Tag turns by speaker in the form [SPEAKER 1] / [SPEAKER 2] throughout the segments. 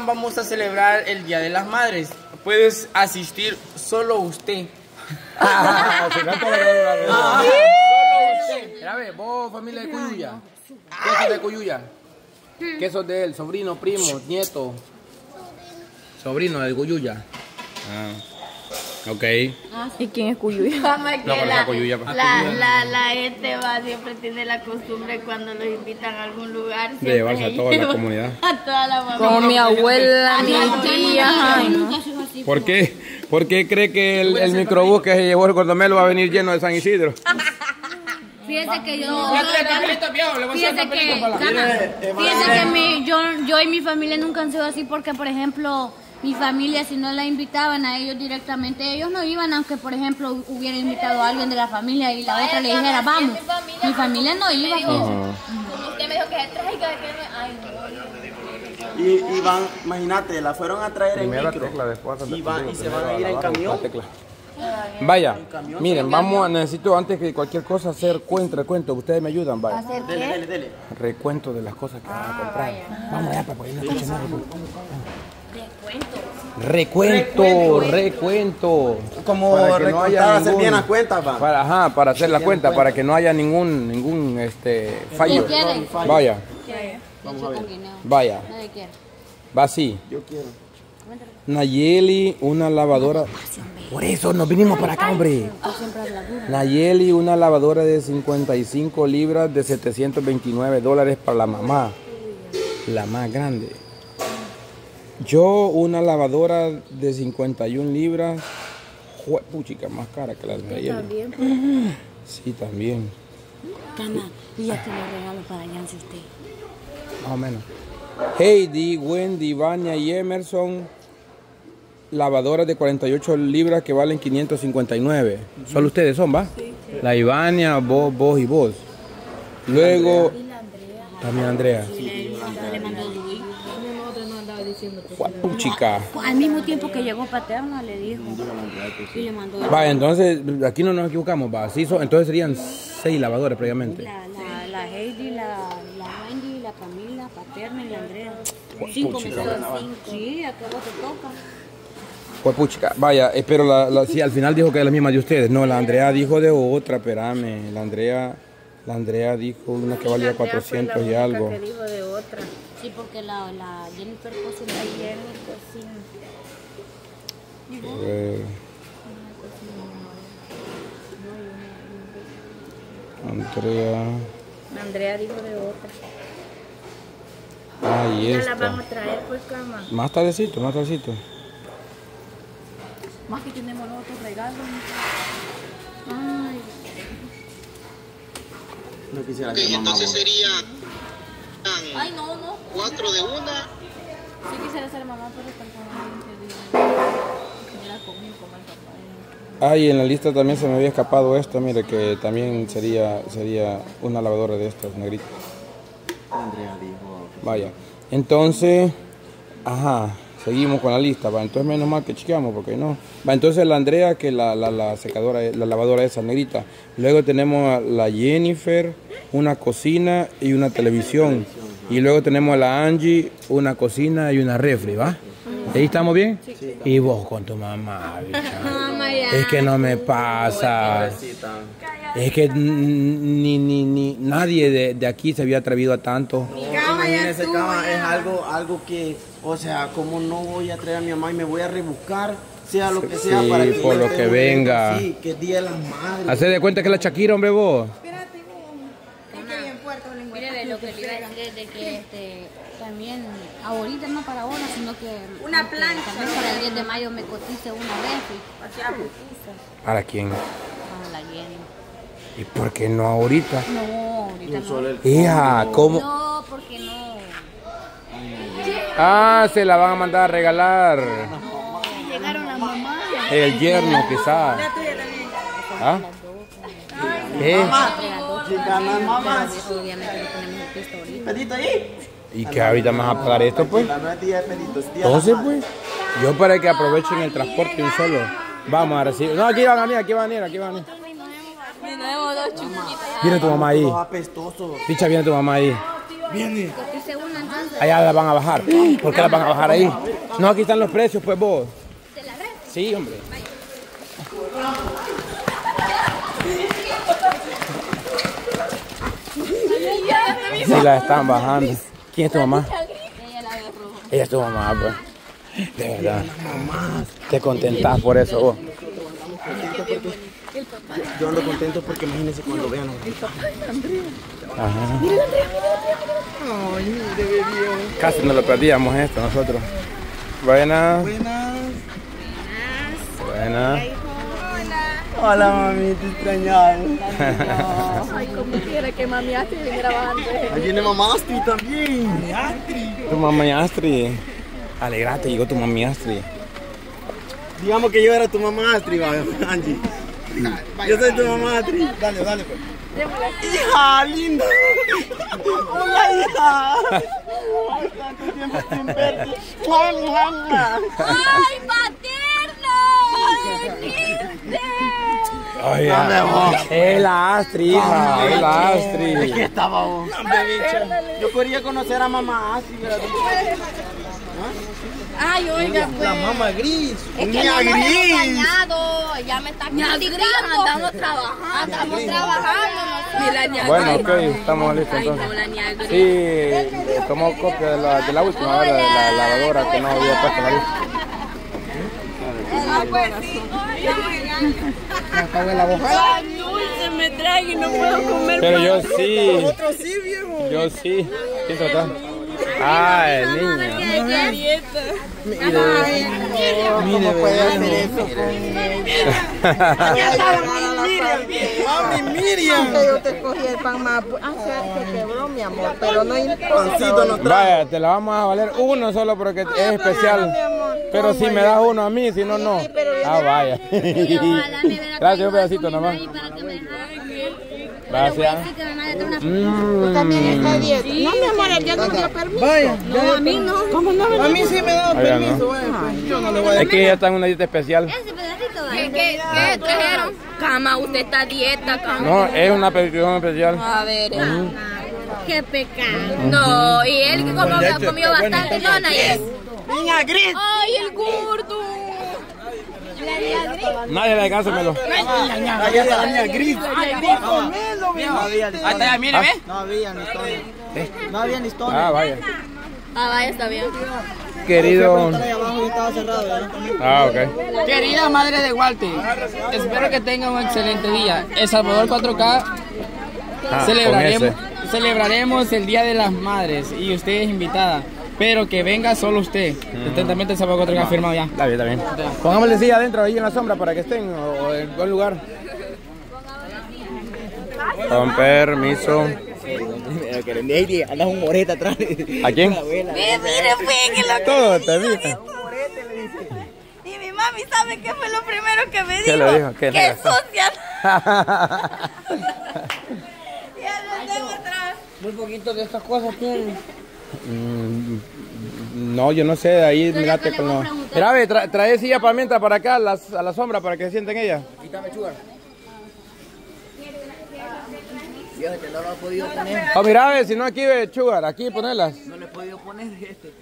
[SPEAKER 1] Vamos a celebrar el Día de las Madres. Puedes asistir solo usted.
[SPEAKER 2] Ah, se canta la verdad.
[SPEAKER 1] Solo usted.
[SPEAKER 2] Ve, vos, familia de Cuyuya. ¿Qué sos de Cuyuya? ¿Qué sos de él? ¿Sobrino, primo, nieto? Sobrino de Cuyuya. Ah. Ok.
[SPEAKER 3] ¿Y quién es Cuyuya?
[SPEAKER 4] Que
[SPEAKER 2] No, pero
[SPEAKER 4] la,
[SPEAKER 2] la coyuya, pa.
[SPEAKER 4] la, la, la gente va, siempre tiene la costumbre cuando los invitan a algún lugar. siempre
[SPEAKER 2] llevarse a toda la comunidad.
[SPEAKER 4] A toda la familia.
[SPEAKER 3] Como mi abuela, mi tía. ay, no.
[SPEAKER 2] ¿Por qué? ¿Por qué cree que el, el microbús que se llevó el Gordomelo va a venir lleno de San Isidro?
[SPEAKER 4] Fíjese que yo.
[SPEAKER 1] Voy a
[SPEAKER 4] Fíjese que, fíjese que mi, yo, yo y mi familia nunca han sido así porque, por ejemplo, mi familia, si no la invitaban a ellos directamente, ellos no iban, aunque, por ejemplo, hubiera invitado a alguien de la familia y la otra le dijera, vamos. Mi familia no iba.
[SPEAKER 5] Como usted me dijo que se traiga. Ay.
[SPEAKER 6] Y, y van, imagínate, la fueron a traer en
[SPEAKER 2] Primera
[SPEAKER 6] micro.
[SPEAKER 2] tecla, después
[SPEAKER 6] y, van, y se van a ir en camión.
[SPEAKER 2] Vaya, miren, vamos a, necesito antes que cualquier cosa hacer cuento, recuento. Ustedes me ayudan, vaya.
[SPEAKER 6] Dele, dele, dele.
[SPEAKER 2] Recuento de las cosas que van a comprar. Vamos allá, para que no escuchen nada. Recuento, recuento.
[SPEAKER 6] Como
[SPEAKER 2] Para que no
[SPEAKER 6] recontar,
[SPEAKER 2] haya
[SPEAKER 6] hacer bien las cuentas, va.
[SPEAKER 2] Para, ajá, para hacer la cuenta, para que no haya ningún, ningún, este, fallo.
[SPEAKER 4] ¿Quién quiere?
[SPEAKER 2] Vaya,
[SPEAKER 4] Vamos a ver.
[SPEAKER 2] vaya,
[SPEAKER 4] Nadie quiere.
[SPEAKER 2] va así.
[SPEAKER 6] Yo quiero.
[SPEAKER 2] Nayeli, una lavadora. Por eso nos vinimos para acá, hombre. Nayeli, una lavadora de 55 libras de 729 dólares para la mamá. La más grande. Yo, una lavadora de 51 libras. Puchica, más cara que la de Nayeli. Sí, también.
[SPEAKER 4] Cana, y ya lo regalo para Yancy usted.
[SPEAKER 2] Más o menos. Heidi, Wendy, Vania y Emerson. Lavadoras de 48 libras que valen 559. Solo ustedes son, ¿va? La Ivania, vos, vos y vos. Luego. También Andrea.
[SPEAKER 4] Luis.
[SPEAKER 2] Chica.
[SPEAKER 4] Al mismo tiempo que llegó Paterna, le dijo. Y le mandó
[SPEAKER 2] Va, entonces, aquí no nos equivocamos, va. Sí, son- entonces serían seis lavadoras previamente.
[SPEAKER 4] la, la, la Heidi, la, la Wendy, la Camila, Paterna y la Andrea. Cinco quedan cinco. Sí, a vos te toca.
[SPEAKER 2] Pues puchica, vaya, eh, pero la, la- sí, al final dijo que es la misma de ustedes. No, la Andrea dijo de otra, espérame. La Andrea, la Andrea dijo una que valía 400 y algo.
[SPEAKER 4] dijo de otra. Sí, porque la, la Jennifer cocina. La Jennifer cocina.
[SPEAKER 2] Eh, Andrea.
[SPEAKER 4] Andrea dijo de otra.
[SPEAKER 2] Ay,
[SPEAKER 4] Ya la vamos a traer, pues, cama.
[SPEAKER 2] Más tardecito, más tardecito.
[SPEAKER 4] Más que tenemos los otros regalos. Ay,
[SPEAKER 6] No quisiera
[SPEAKER 7] Ok,
[SPEAKER 6] que mamá
[SPEAKER 7] entonces
[SPEAKER 5] Ay, no, no.
[SPEAKER 7] cuatro de una.
[SPEAKER 5] Sí quisiera ser mamá, pero.
[SPEAKER 2] Ay, en la lista también se me había escapado esta, mire, que también sería, sería una lavadora de estas negritas.
[SPEAKER 6] Andrea dijo.
[SPEAKER 2] Vaya. Entonces, ajá, seguimos con la lista. Va, entonces menos mal que chequeamos, porque no. Va, entonces la Andrea, que la, la, la secadora, la lavadora esa negrita. Luego tenemos a la Jennifer, una cocina y una televisión. Y luego tenemos a la Angie, una cocina y una refri, ¿va? ¿Ahí estamos bien? Y vos con tu mamá, bicha. Es que no me pasa. Es que ni, ni, ni nadie de, de aquí se había atrevido a tanto.
[SPEAKER 6] Imagínese, cama, es algo, algo que, o sea, como no voy a traer a mi mamá y me voy a rebuscar, sea lo que sea,
[SPEAKER 2] Sí,
[SPEAKER 6] para que
[SPEAKER 2] por lo que venga.
[SPEAKER 6] Sí, que es Día de las Madres.
[SPEAKER 2] Hacer de cuenta que es la Shakira, hombre, vos.
[SPEAKER 4] Mire, ve, lo que le iba a decir es de que este, también, ahorita no para ahora, sino que
[SPEAKER 5] Una
[SPEAKER 4] que
[SPEAKER 5] plancha.
[SPEAKER 4] También para el 10 de mayo me cotice una refri
[SPEAKER 2] ¿Para quién?
[SPEAKER 4] para la Jenny.
[SPEAKER 2] ¿Y por qué no ahorita?
[SPEAKER 4] No, ahorita no.
[SPEAKER 2] Hija, ¿cómo?
[SPEAKER 4] No, porque no.
[SPEAKER 2] Ah, se la van a mandar a regalar.
[SPEAKER 4] Llegaron las mamás.
[SPEAKER 2] El yerno, quizás. ¿Ah? ¿Qué?
[SPEAKER 4] Obviamente no tenemos el pisto ahorita.
[SPEAKER 6] Pedito ahí.
[SPEAKER 2] ¿Y que ahorita me vas a pagar esto, pues?
[SPEAKER 6] La
[SPEAKER 2] Entonces, pues, yo para que aprovechen el transporte un solo. Vamos a recibir. No, aquí van a venir, aquí van a venir, aquí van a venir. Viene tu mamá ahí. Picha, viene tu mamá ahí. Allá la van a bajar. ¿Por qué la van a bajar ahí? No, aquí están los precios, pues vos. Sí, hombre. Sí, la están bajando. ¿Quién es tu mamá? Ella es tu mamá, pues. De verdad. Te contentas por eso vos.
[SPEAKER 6] Yo ando contento porque imagínense cuando vean.
[SPEAKER 2] Ajá. Casi nos lo perdíamos esto nosotros. Buenas.
[SPEAKER 6] Buenas.
[SPEAKER 2] Buenas.
[SPEAKER 6] Hola mami, te extrañaba.
[SPEAKER 5] Ay, como quiera que mami Astrid viniera bajando.
[SPEAKER 6] Ahí viene mamá Astrid también. Astrid.
[SPEAKER 2] Tu mamá Astrid. Alegrate, llegó tu mamá Astrid.
[SPEAKER 6] Digamos que yo era tu mamá Astrid, va, Angie. Yo soy tu mamá Astrid. Dale, dale pues. Hija, linda. Hola, hija. Ay, tanto tiempo sin verte.
[SPEAKER 4] ¡Ay, paterno!
[SPEAKER 6] Dame, vos.
[SPEAKER 2] es la Astrid, hija, es la
[SPEAKER 6] ¿De qué
[SPEAKER 2] Astrid.
[SPEAKER 6] estaba vos? Yo quería conocer a mamá Astrid.
[SPEAKER 5] Ay, oiga, pues.
[SPEAKER 6] La mamá gris.
[SPEAKER 5] Es que
[SPEAKER 6] Mía
[SPEAKER 5] no nos hemos
[SPEAKER 6] gris.
[SPEAKER 5] bañado, ya me está criticando. Andamos trabajando. Andamos trabajando. La
[SPEAKER 2] Bueno, ok, estamos listos entonces.
[SPEAKER 5] la.
[SPEAKER 2] Sí, tomó copia de la, de la última, de la, lavadora que no había puesto en la lista.
[SPEAKER 5] Ay, dulce me trae y no puedo comer.
[SPEAKER 2] Pero yo sí,
[SPEAKER 6] Otro sí, viejo.
[SPEAKER 2] yo sí. ¿Quién se está? Ah, el niño.
[SPEAKER 5] Qué dieta.
[SPEAKER 6] ¿Cómo puede hacer eso Mami, Miriam.
[SPEAKER 7] yo te cogí el pan más. Ah, se quebró, mi amor, pero no importa.
[SPEAKER 6] Pancito no trae.
[SPEAKER 2] Vaya, te la vamos a valer uno solo porque es especial. Pero si me das uno a mí, si no, no. Ah, vaya. Gracias, un pedacito nomás. Gracias. Mm.
[SPEAKER 7] También está dieta. No, mi amor, ya no dio permiso.
[SPEAKER 6] Vaya.
[SPEAKER 4] No, a mí no.
[SPEAKER 7] ¿Cómo no?
[SPEAKER 6] A mí sí me da
[SPEAKER 2] no.
[SPEAKER 6] permiso, vaya, pues, Yo no le voy a
[SPEAKER 2] Es que ella está en una dieta especial.
[SPEAKER 4] Ese pedacito,
[SPEAKER 5] ¿Qué,
[SPEAKER 4] ¿vale?
[SPEAKER 5] qué, qué trajeron? Cama, usted está a dieta, cama.
[SPEAKER 2] No, es una petición especial.
[SPEAKER 5] A ver. eh.
[SPEAKER 4] Qué pecado.
[SPEAKER 5] No, y él que comió, comió bastante, no.
[SPEAKER 6] Niña gris.
[SPEAKER 5] Ay, el gordo.
[SPEAKER 2] Nadie le alcánzamelo.
[SPEAKER 6] Ahí está la niña gris.
[SPEAKER 1] Hasta allá, mire, ve.
[SPEAKER 6] No había ni historia. No había ni historia.
[SPEAKER 2] Ah, vaya.
[SPEAKER 5] Ah, vaya, está bien.
[SPEAKER 2] Querido.
[SPEAKER 6] Ahí. ¿eh?
[SPEAKER 2] Ah, ok.
[SPEAKER 1] Querida madre de Walter, espero que tenga un excelente día. El Salvador 4K
[SPEAKER 2] Ah,
[SPEAKER 1] celebraremos, celebraremos el Día de las Madres y usted es invitada. Pero que venga solo usted. Atentamente el Salvador 4K firmado ya.
[SPEAKER 2] Está bien, está bien. Pongámosle silla adentro, ahí en la sombra, para que estén, o, o en buen lugar. Con permiso.
[SPEAKER 6] Andas un moreta atrás.
[SPEAKER 2] ¿A quién?
[SPEAKER 5] Mire, fue que lo
[SPEAKER 2] Todo te dije.
[SPEAKER 5] Y mi mami sabe qué fue lo primero que me dijo.
[SPEAKER 2] ¿Qué le dijo? ¿Qué
[SPEAKER 5] que sucia. Ya lo tengo atrás.
[SPEAKER 1] Muy poquito de estas cosas tienen.
[SPEAKER 2] Mm, No, yo no sé, ahí mirate con los... Mira, ve, tra- trae silla para mientras para acá, a la, a la sombra, para que se sienten ellas.
[SPEAKER 6] Fíjate, no lo he podido poner.
[SPEAKER 2] Oh, mira, ve, si no aquí, ve, chugar, aquí ponerlas.
[SPEAKER 6] No le he podido poner este.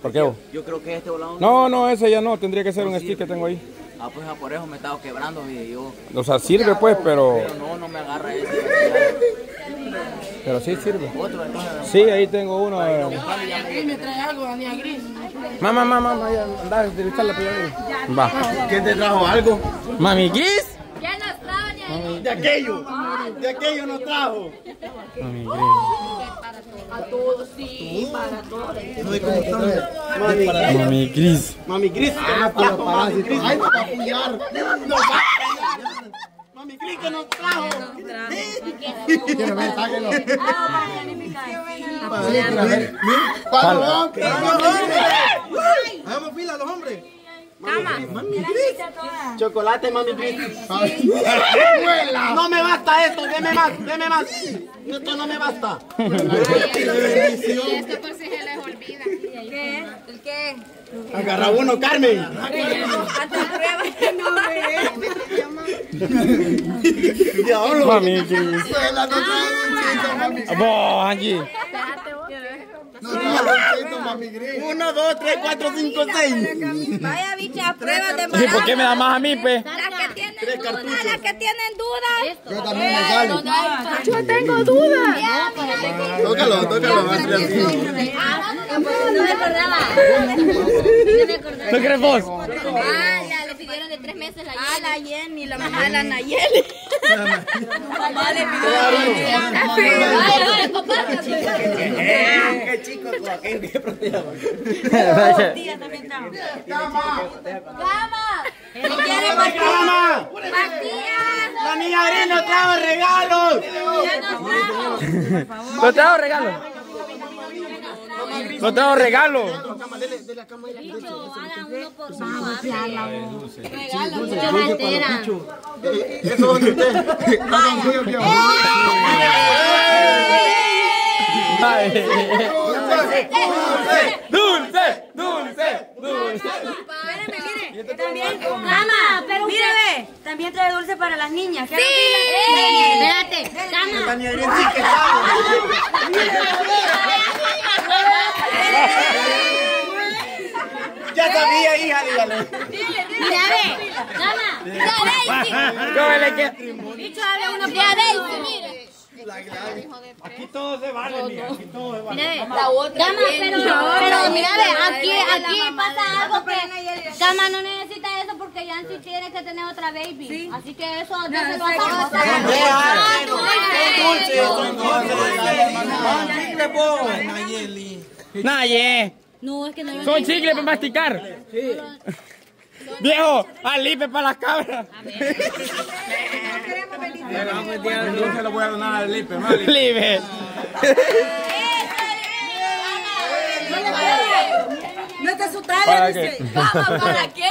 [SPEAKER 2] ¿Por qué vos?
[SPEAKER 6] Yo creo que este volado.
[SPEAKER 2] No, no, ese ya no, tendría que ser un stick que tengo ahí.
[SPEAKER 6] Ah, pues ah, por eso me estaba quebrando, mire, yo.
[SPEAKER 2] O sea, sirve pues, pero...
[SPEAKER 6] Pero no, no me agarra ese.
[SPEAKER 2] Pero sí sirve. Sí, ahí tengo uno. eh.
[SPEAKER 1] me trae algo, Daniel Gris.
[SPEAKER 2] Mamá, mamá, mamá, anda a utilizarla para allá. Va.
[SPEAKER 6] ¿Quién te trajo algo?
[SPEAKER 2] Mami, Gis.
[SPEAKER 4] Ya no estaba ni ahí.
[SPEAKER 6] De aquello. De aquello no trajo.
[SPEAKER 2] Mami, Gris. Mami, Gris.
[SPEAKER 6] Mami Gris. Ah, pero para Mami Gris. Va a apoyar. No va a apoyar. Mami Gris que no trajo. Quiero ver, sáquenlo. ¿Cuándo? Hagamos fila los hombres. Mami. Chocolate. No me basta esto, deme más, deme más. Esto no me basta.
[SPEAKER 4] Esto por si se les olvida.
[SPEAKER 5] ¿Qué? ¿El qué?
[SPEAKER 6] Agarra uno, Carmen.
[SPEAKER 5] Hasta prueba que no
[SPEAKER 6] Diablo.
[SPEAKER 2] Mami,
[SPEAKER 6] no trae.
[SPEAKER 2] Vos, Angie.
[SPEAKER 6] No trae Uno, dos, tres, cuatro, cinco, seis.
[SPEAKER 5] Vaya, bicha, pruebas de
[SPEAKER 2] ¿Y por qué me da más a mí, pues?
[SPEAKER 5] Las que tienen dudas, las que tienen dudas.
[SPEAKER 6] Yo también me sale.
[SPEAKER 8] Yo tengo dudas.
[SPEAKER 6] Tócalo, tócalo, Astrid, así.
[SPEAKER 4] No me acordaba. No me acordaba.
[SPEAKER 2] ¿No crees vos?
[SPEAKER 4] Ah, ya le pidieron de tres meses la
[SPEAKER 5] Ah, la Jenny, la mamá de la Nayeli. Mamá
[SPEAKER 4] Ay, ay, papá.
[SPEAKER 6] Qué chico, Joaquín, qué protegido.
[SPEAKER 4] Cama. ¿Qué quiere
[SPEAKER 6] ¡Cama!
[SPEAKER 4] pastillas?
[SPEAKER 6] La niña Gris nos trajo regalos.
[SPEAKER 2] ¿Lo trajo regalo? ¿Lo trajo regalo?
[SPEAKER 4] Por uno. Regalo, mucho me alteran.
[SPEAKER 6] Eso donde usted. Hagan suyo, que
[SPEAKER 2] Ay. Dulce, dulce, dulce.
[SPEAKER 4] También, cama, pero
[SPEAKER 7] Mire, ve, también trae dulce para las niñas.
[SPEAKER 4] Sí. Espérate, cama
[SPEAKER 6] niña Gris sí que sabe. Ya sabía, hija, dígale.
[SPEAKER 4] Mira, ve, cama. Mira, Daisy.
[SPEAKER 2] Cómele que...
[SPEAKER 4] Bicho, hable uno Daisy, mire.
[SPEAKER 6] Aquí todo se vale, mija. Aquí todo se vale.
[SPEAKER 4] Mira, ve. Cama, pero, pero mira, ve, aquí, aquí pasa algo que Cama no necesita eso porque Yancy tiene que tener otra baby. Así que eso. No, es que no lo
[SPEAKER 2] Son chicles para masticar. Viejo, alipe para las cabras.
[SPEAKER 9] Yo se lo voy a donar al Lipe,
[SPEAKER 2] Lipe.
[SPEAKER 7] No te
[SPEAKER 2] ¿Para
[SPEAKER 7] asustes,
[SPEAKER 2] qué?
[SPEAKER 7] dice. Vamos, ¿para qué?